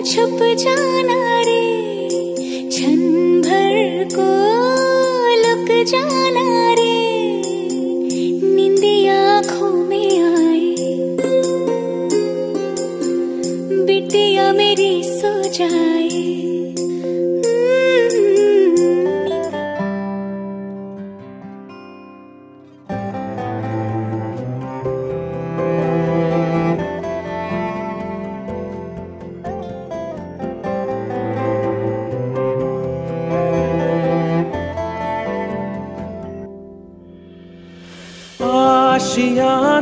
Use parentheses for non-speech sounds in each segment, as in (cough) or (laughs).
छुप जाना रे। क्षण भर को लुक जाना रे। नींदे आँखों में आए। बिटिया मेरी सो जाए।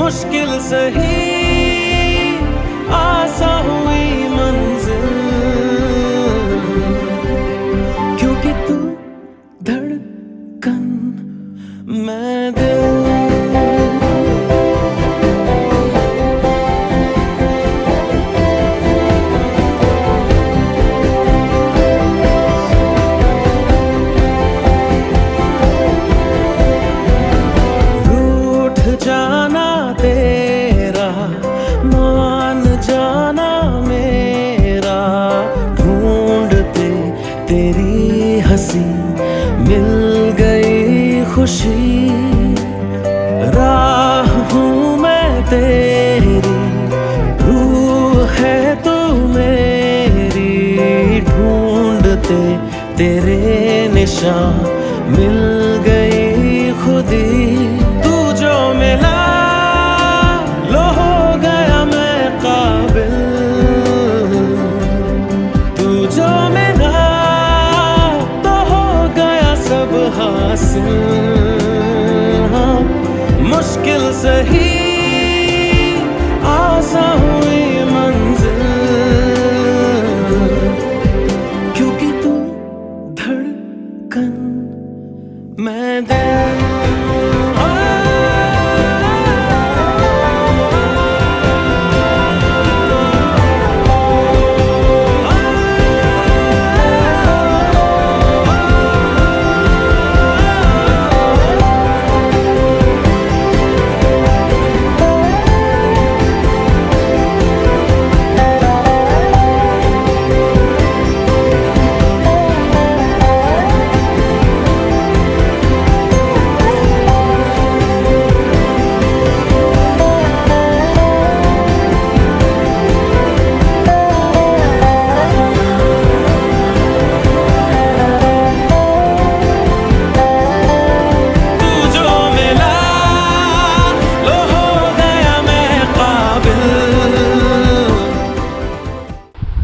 मुश्किल सही आसा हुई मंजिल। क्योंकि तू धड़कन मैं मिल गई खुशी। राह हूँ मैं तेरी, रूह है तू मेरी। ढूंढते तेरे निशान, मिल गई खुदी। listen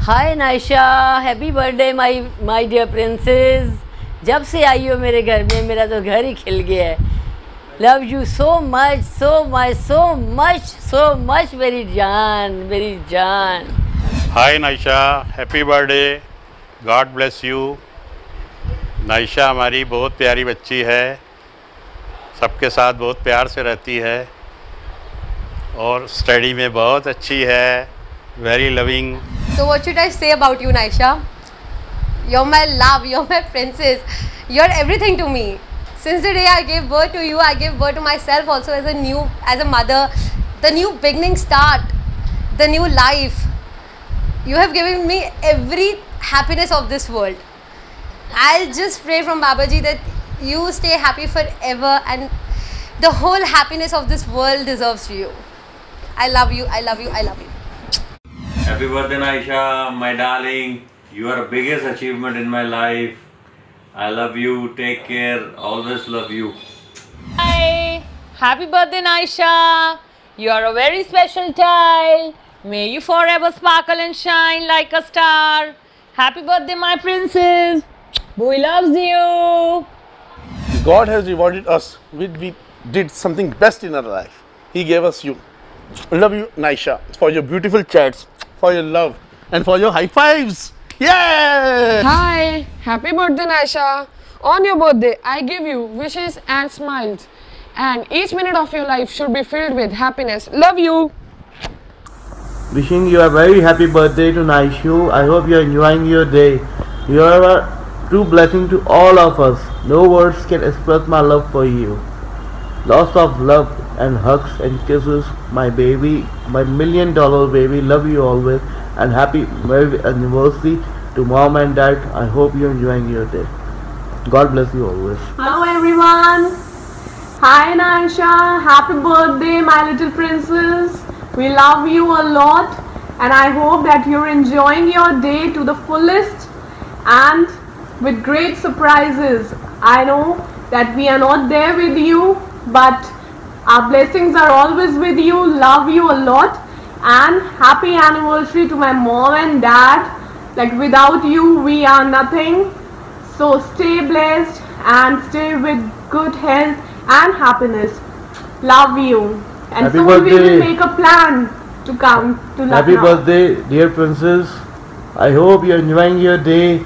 hi Naisha happy birthday my my dear princess जब से आई हो मेरे घर में, मेरा तो घर ही खिल गया है। Love you so much so much so much so much मेरी जान मेरी जान। Hi Naisha happy birthday God bless you Naisha हमारी बहुत प्यारी बच्ची है। सबके साथ बहुत प्यार से रहती है। और स्टडी में बहुत अच्छी है। Very loving So what should I say about you, Naisha? You're my love, (laughs) you're my princess, you're everything to me. Since the day I gave birth to you, I gave birth to myself also as a new, as a mother, the new beginning start, the new life. You have given me every happiness of this world. I'll just pray from Babaji that you stay happy forever and the whole happiness of this world deserves you. I love you, I love you, I love you. Happy birthday, Naisha, my darling. You are the biggest achievement in my life. I love you. Take care. Always love you. Hi! Happy birthday, Naisha! You are a very special child. May you forever sparkle and shine like a star. Happy birthday, my princess! Boy loves you! God has rewarded us with we did something best in our life. He gave us you. Love you, Naisha, for your beautiful chats, for your love, and for your high fives. Yeah! Hi, happy birthday, Naisha. On your birthday, I give you wishes and smiles. And each minute of your life should be filled with happiness. Love you. Wishing you a very happy birthday to Naishu. I hope you're enjoying your day. You are a true blessing to all of us. No words can express my love for you. Lots of love and hugs and kisses. My baby, my million dollar baby. Love you always and happy marriage anniversary to mom and dad. I hope you're enjoying your day. God bless you always. Hello everyone. Hi Naisha. Happy birthday my little princess. We love you a lot and I hope that you're enjoying your day to the fullest and with great surprises. I know that we are not there with you but our blessings are always with you. Love you a lot and happy anniversary to my mom and dad. Like without you we are nothing. So stay blessed and stay with good health and happiness. Love you. And Happy soon we will make a plan to come to love. Happy birthday, dear princess. I hope you're enjoying your day